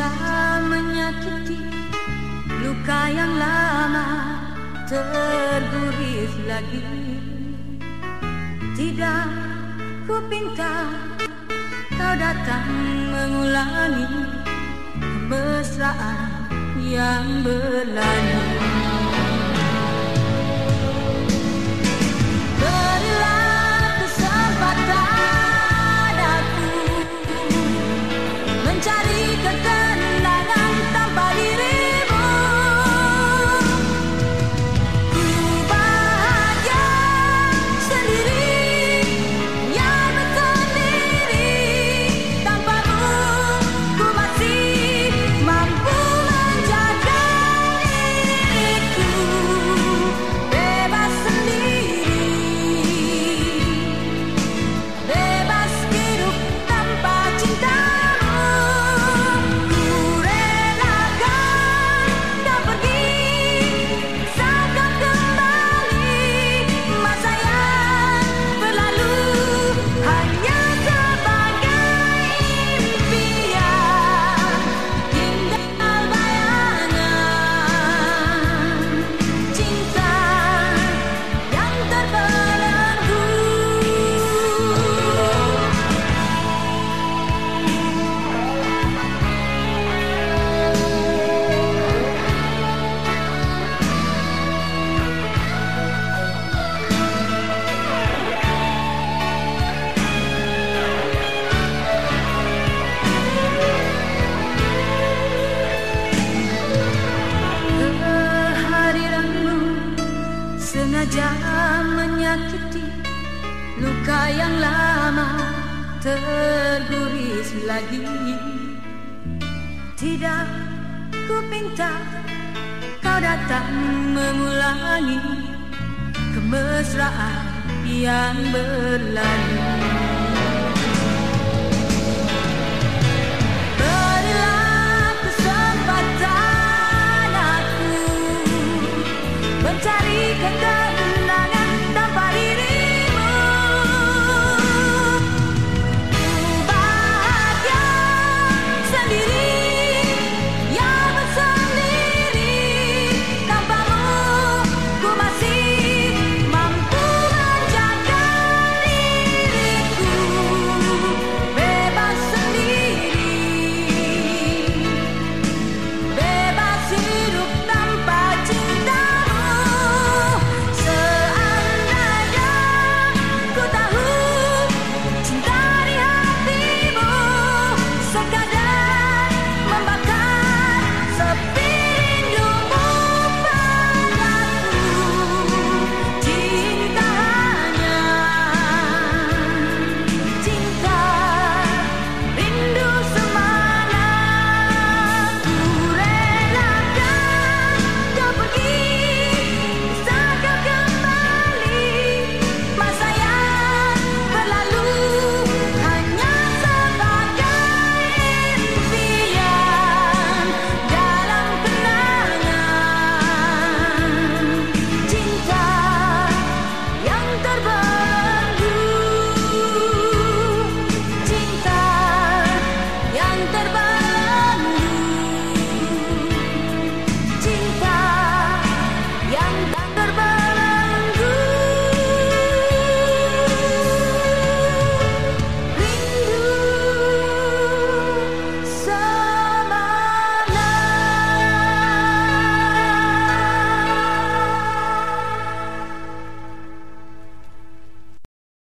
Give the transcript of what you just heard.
berusaha menyakiti luka yang lama terguris lagi. Tidak ku pinta kau datang mengulangi kesalahan yang berlalu sengaja menyakiti luka yang lama terguris lagi. Tidak ku pinta kau datang mengulangi kemesraan yang berlalu